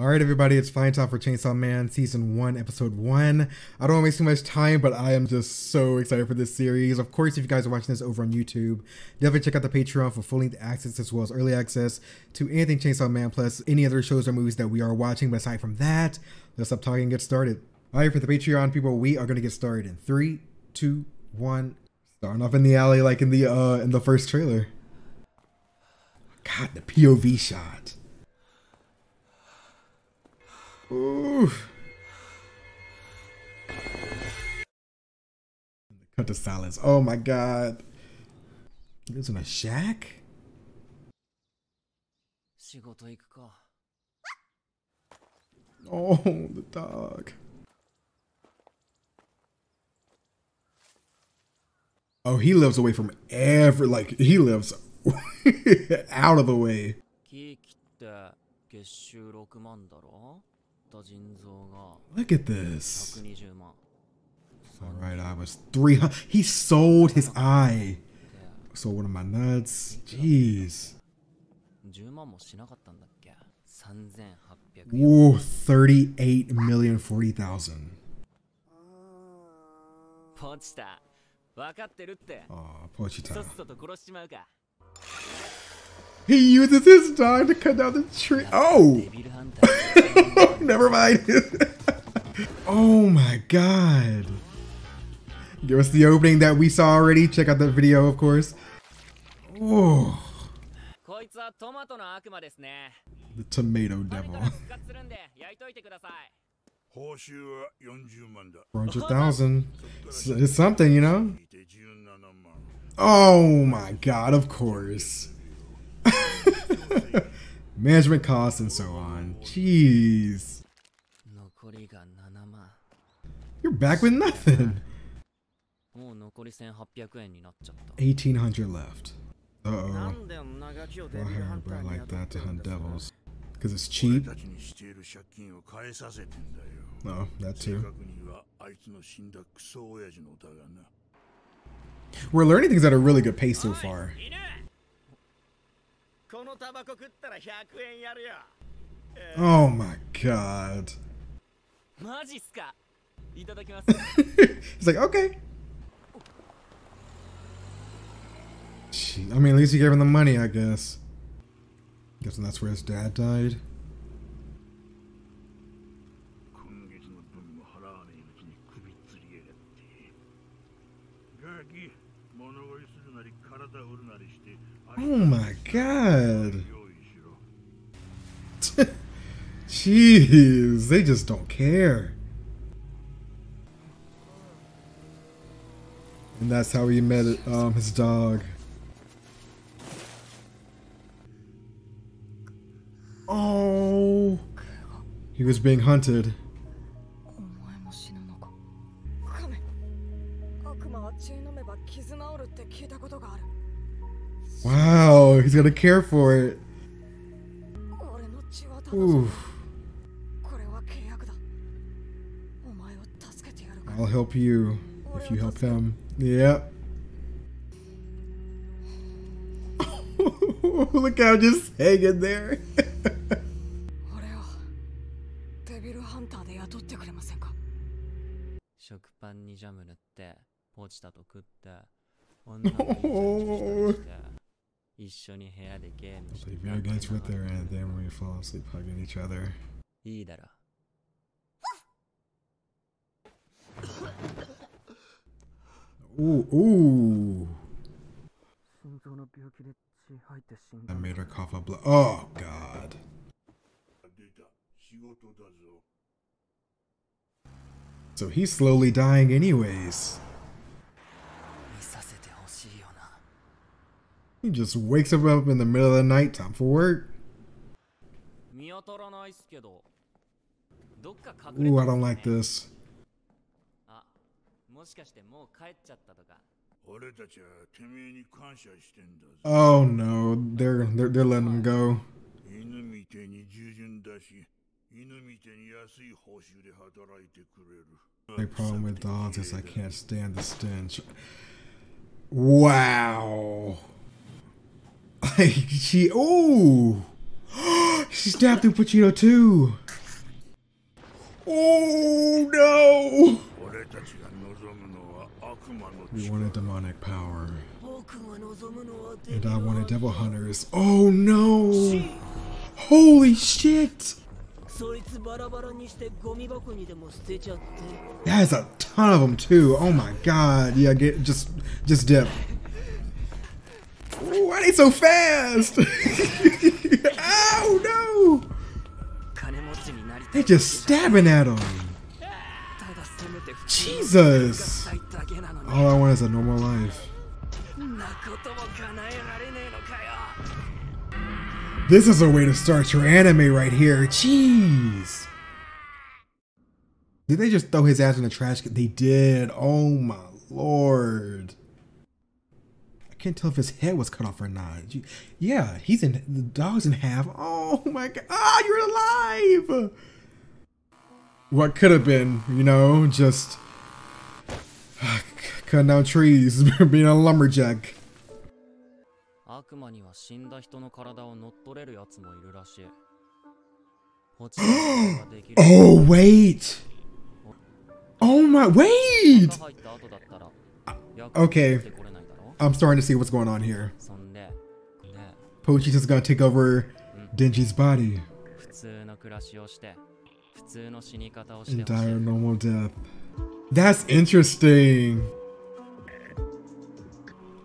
All right, everybody, it's Fine Time for Chainsaw Man Season 1, Episode 1. I don't want to waste too much time, but I am just so excited for this series. Of course, if you guys are watching this over on YouTube, definitely check out the Patreon for full length access as well as early access to anything Chainsaw Man plus any other shows or movies that we are watching. But aside from that, let's stop talking and get started. All right, for the Patreon people, we are going to get started in three, two, one. Starting off in the alley like in the uh in the first trailer. God, the POV shot. Ooh. Cut to silence. Oh my god. He lives in a shack? 仕事行くか Oh, the dog. Oh, he lives away from every like he lives out of the way. Look at this. All right, I was 300. He sold his eye. So one of my nuts. Jeez. Whoa, 38 million 40,000. Oh, Pochita. He uses his dog to cut down the tree. Oh! Never mind. oh my god. Give us the opening that we saw already. Check out that video, of course. Oh. The tomato devil. 400,000. It's something, you know? Oh my god, of course. Management costs and so on. Jeez. You're back with nothing. 1800 left. Uh oh. Why hire a like that to hunt devils? Because it's cheap? No, that too. We're learning things at a really good pace so far. 犬このタバコ食ったら100円やるよ Oh my god. マジっすかいただきます He's like, okay. Gee, I mean, at least he gave him the money, I guess. Guessing that's where his dad died. Oh my god. Jeez, they just don't care. And that's how he met um, his dog. Oh. He was being hunted. He's gonna care for it. Oof. I'll help you if you help them. Yep. Look how just hanging there. oh. 一緒に部屋でゲームして Play video games with her and then we fall asleep hugging each other. いいだろ Ooh, ooh. 心臓の病気で血入って死ん That made her cough up blood. Oh, God. 出た。仕事だぞ。 So he's slowly dying, anyways. He just wakes him up in the middle of the night, time for work. 見当たらないっすけどどっか隠れ Ooh, て I ます don't か like ね this. あもしかしてもう帰っちゃったとか俺たちはてめえに感謝してんだぞ。 Oh no, they're they're, they're letting him go. 犬みてえに従順だし、犬みてえに安い報酬で働いてくれる。 My problem with dogs is I can't stand the stench. Wow. she. Oh! she stabbed through Pochita too! Oh no! We want a demonic power. And I want a devil hunters. Oh no! Holy shit! That is a ton of them too. Oh my god. Yeah, get just just dip. Are they so fast? oh no! They're just stabbing at him. Jesus! All I want is a normal life. This is a way to start your anime right here. Jeez. Did they just throw his ass in the trash? They did. Oh my lord I can't tell if his head was cut off or not. You- Yeah, he's in the dog's in half. Oh my god. Ah, you're alive. What could have been, you know, just cutting down trees, being a lumberjack. 悪魔には死んだ人の体を乗っ取れるやつもいるらしいポチッとができる Oh wait. Oh my wait. 入った後だったら okay 出てこれないだろ I'm starting to see what's going on here. そんでね Pochi's gonna take over Denji's body 普通の暮らしをして普通の死に方をして and ほし die い a normal death. That's interesting.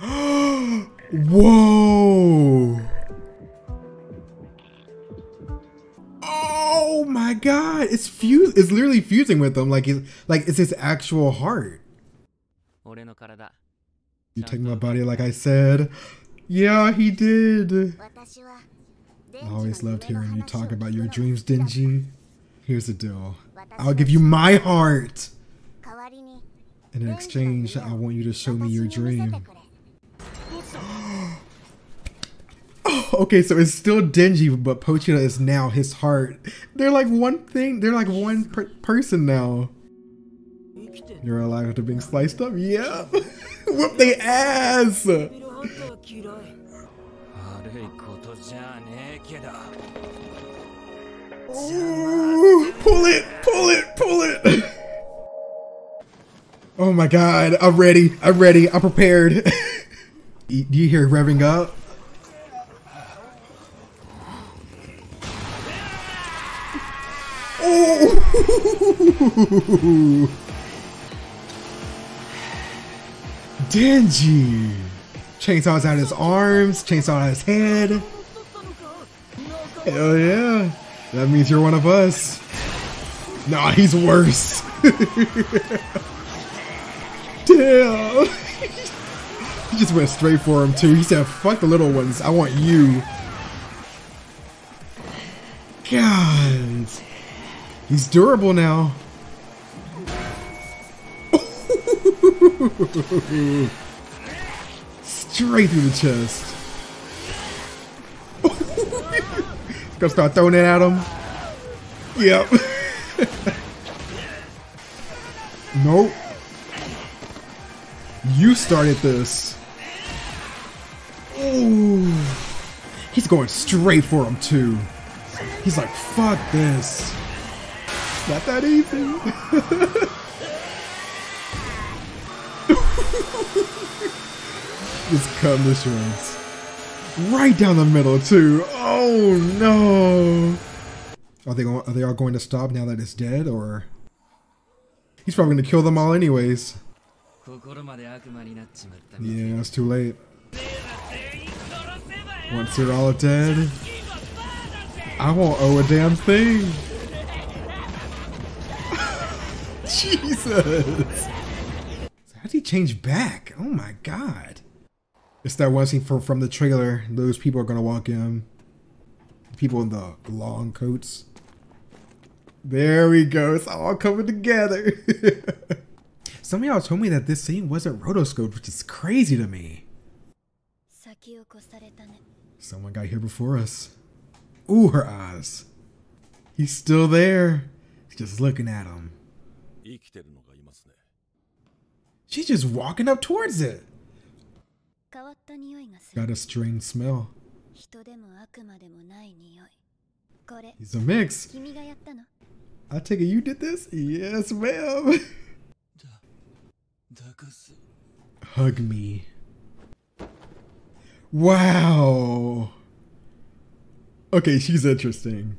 Whoa. Oh my god, it's fused it's literally fusing with them like it's like it's his actual heart. 俺の体 you take my body like I said. Yeah, he did. I always loved hearing you talk about your dreams, Denji. Here's the deal. I'll give you my heart. And in exchange, I want you to show me your dream. oh, okay, so it's still Denji, but Pochita is now his heart. They're like one thing. They're like one per person now. You're alive after being sliced up? Yeah. Whoop they ass! Ooh, pull it! Pull it! Pull it! oh my god, I'm ready. I'm ready. I'm prepared. Do you hear revving up? Oh! Denji! Chainsaws out his arms, chainsaw out his head. Hell yeah. That means you're one of us. Nah, he's worse. Damn. he just went straight for him too. He said, fuck the little ones. I want you. God. He's durable now. Straight through the chest. Gonna start throwing it at him. Yep. nope. You started this. Ooh. He's going straight for him too. He's like, fuck this. Not that easy. Just cut the to shreds. Right down the middle, too. Oh no! Are they are they all going to stop now that it's dead, or he's probably going to kill them all anyways? Yeah, it's too late. Once they're all dead, I won't owe a damn thing. Jesus he change back? Oh my god. It's that one scene from, from the trailer. Those people are gonna walk in. People in the long coats. There we go. It's all coming together. Some y'all told me that this scene wasn't rotoscoped, which is crazy to me. Someone got here before us. Ooh, her eyes. He's still there. He's just looking at him. She's just walking up towards it. Got a strange smell. He's a mix. I take it you did this? Yes, ma'am. Hug me. Wow. Okay, she's interesting.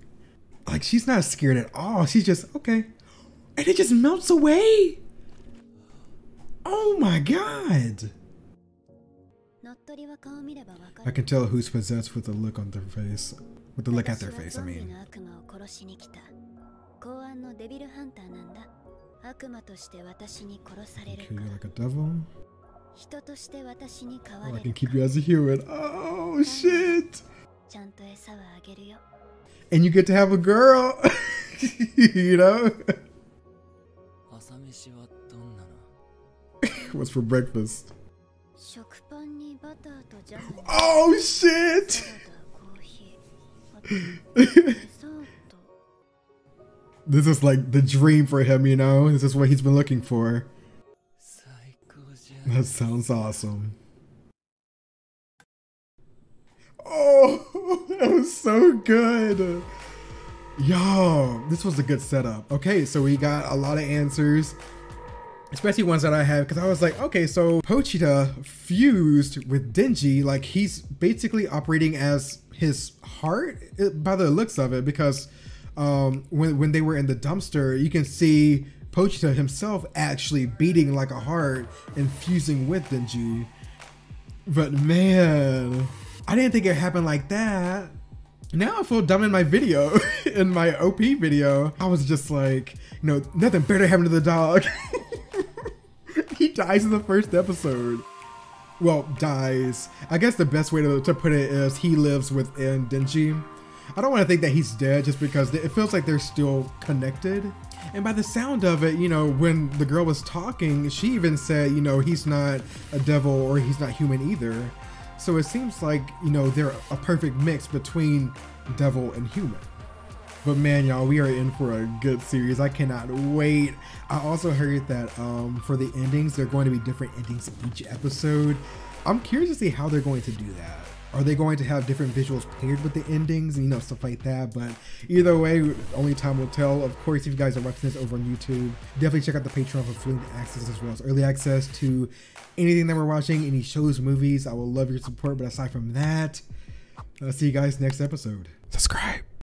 Like, she's not scared at all. She's just, okay. And it just melts away. Oh my god. 乗っ取りは顔見ればわか I る can tell who's possessed with the look on their face. With the look at their 私は face, ゾ I ンビ mean. の悪魔を殺しに来た公安のデビルハンターなんだ悪魔として私に殺される Kill か you like a devil. 人として私に変わ Or れ I can る keep か you as a human. Oh shit. ちゃんと餌はあげるよ And you get to have a girl. you know? 朝飯はどんなの What's for breakfast? Oh shit! this is like the dream for him, you know? This is what he's been looking for. That sounds awesome. Oh, that was so good. Yo, this was a good setup. Okay, so we got a lot of answers especially ones that I have, because I was like, okay, so Pochita fused with Denji, like he's basically operating as his heart eh, by the looks of it, because um, when when they were in the dumpster, you can see Pochita himself actually beating like a heart and fusing with Denji. But man, I didn't think it happened like that. Now I feel dumb in my video, in my OP video. I was just like, you know, nothing better happened to the dog. he dies in the first episode. Well, dies. I guess the best way to, to put it is he lives within Denji. I don't want to think that he's dead just because it feels like they're still connected. And by the sound of it, you know, when the girl was talking, she even said, you know, he's not a devil or he's not human either. So it seems like, you know, they're a perfect mix between devil and human. But man, y'all, we are in for a good series. I cannot wait. I also heard that um, for the endings, they're going to be different endings each episode. I'm curious to see how they're going to do that. Are they going to have different visuals paired with the endings, you know, stuff like that? But either way, only time will tell. Of course, if you guys are watching this over on YouTube, definitely check out the Patreon for fluent access as well as early access to anything that we're watching, any shows, movies. I will love your support. But aside from that, I'll see you guys next episode. Subscribe.